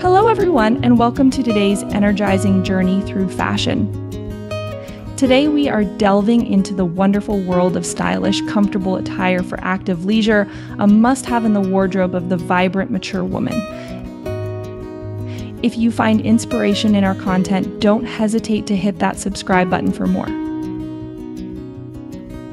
Hello, everyone, and welcome to today's energizing journey through fashion. Today, we are delving into the wonderful world of stylish, comfortable attire for active leisure, a must have in the wardrobe of the vibrant, mature woman. If you find inspiration in our content, don't hesitate to hit that subscribe button for more.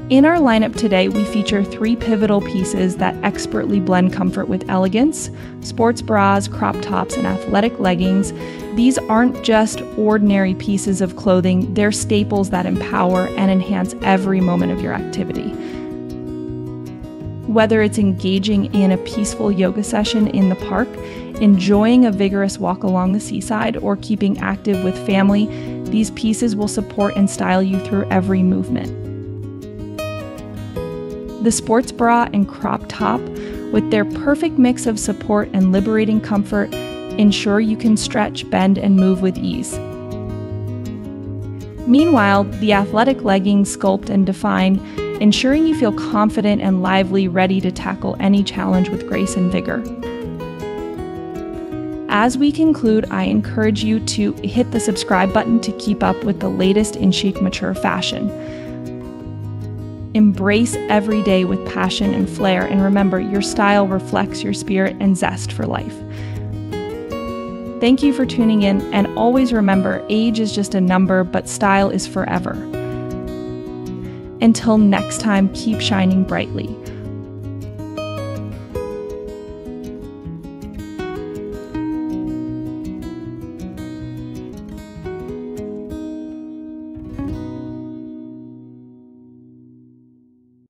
In our lineup today, we feature three pivotal pieces that expertly blend comfort with elegance sports bras, crop tops, and athletic leggings. These aren't just ordinary pieces of clothing, they're staples that empower and enhance every moment of your activity. Whether it's engaging in a peaceful yoga session in the park, enjoying a vigorous walk along the seaside, or keeping active with family, these pieces will support and style you through every movement. The sports bra and crop top, with their perfect mix of support and liberating comfort, ensure you can stretch, bend, and move with ease. Meanwhile, the athletic leggings sculpt and define, ensuring you feel confident and lively, ready to tackle any challenge with grace and vigor. As we conclude, I encourage you to hit the subscribe button to keep up with the latest in chic mature fashion. Embrace every day with passion and flair, and remember your style reflects your spirit and zest for life. Thank you for tuning in, and always remember age is just a number, but style is forever. Until next time, keep shining brightly.